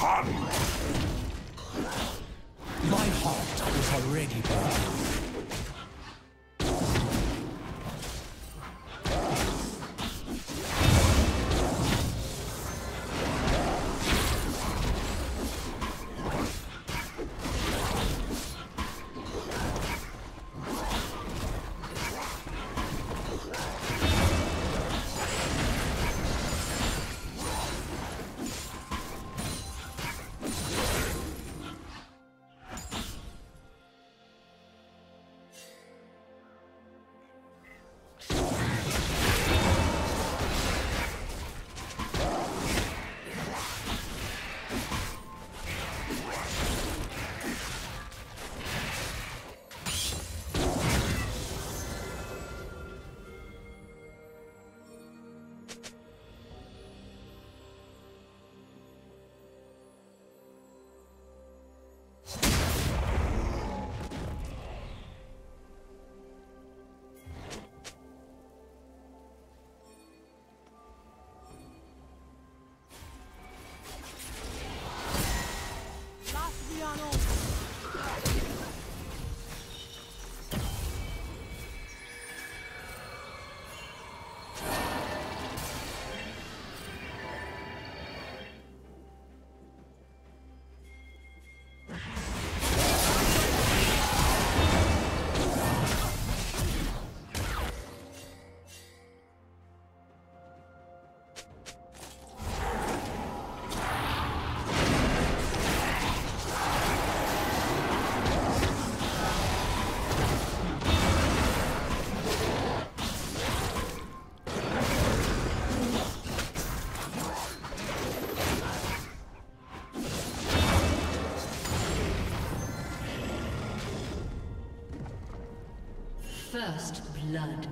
My heart is already burning. First blood.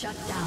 Shut down.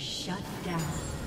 Shut down.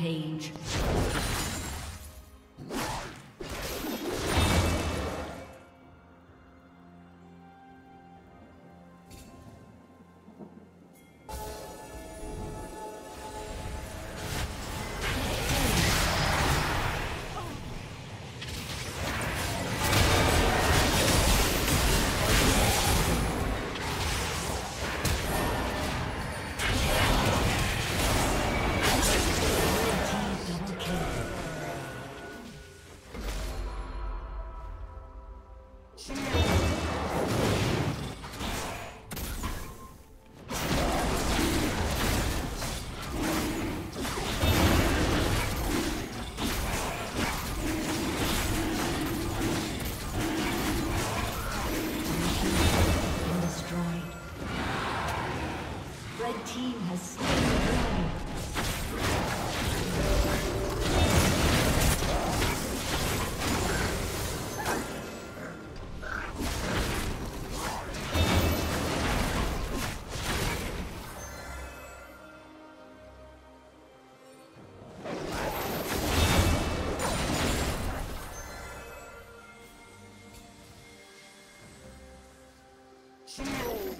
Rampage. No.